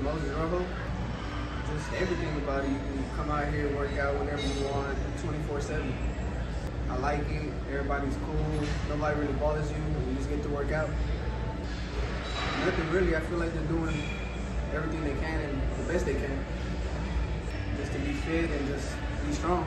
Moses Rojo. Just everything about it. You can come out here, work out whenever you want, 24/7. I like it. Everybody's cool. Nobody really bothers you. You just get to work out. Nothing really. I feel like they're doing everything they can and the best they can, just to be fit and just be strong.